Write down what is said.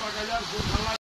पाँच हज़ार सोना